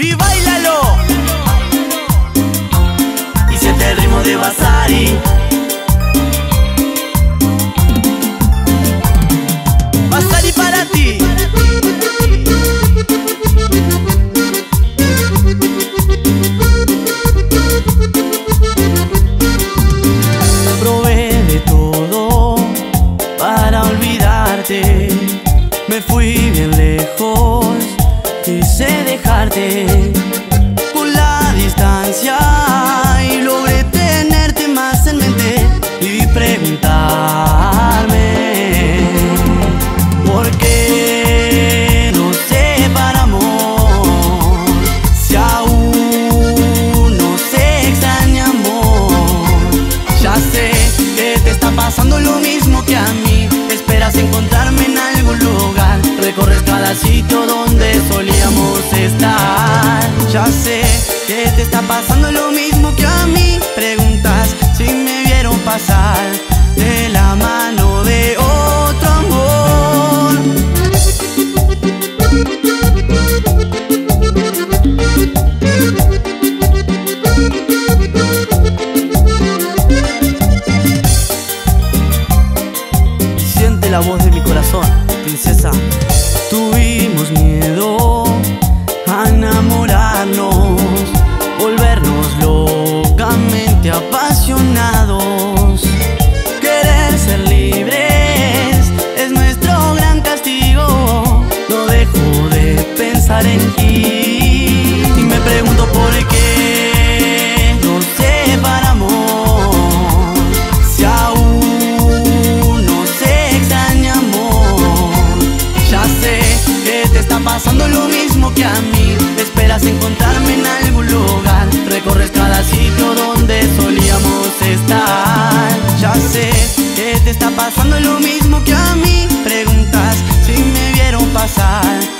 y bailalo. Y siente el ritmo de Basari. Basari para ti. Probé de todo para olvidarte. Me fui bien lejos, por la distancia y logré tenerte más en mente y preguntarme por qué nos separamos si aún nos extrañamos. Ya sé que te está pasando lo mismo que a mí. Esperas encontrarme en algún lugar. Recorres cada sitio donde. Ya sé que te está pasando lo mismo que a mí. Preguntas si me vieron pasar de la mano de otro amor. Siente la voz de mi corazón, princesa. Tuvimos y me pregunto por qué nos separamos si aún nos extrañamos ya sé que te está pasando lo mismo que a mí. Esperas encontrarme en algún lugar. Recorres cada sitio donde solíamos estar. Ya sé que te está pasando lo mismo que a mí. Preguntas si me vieron pasar.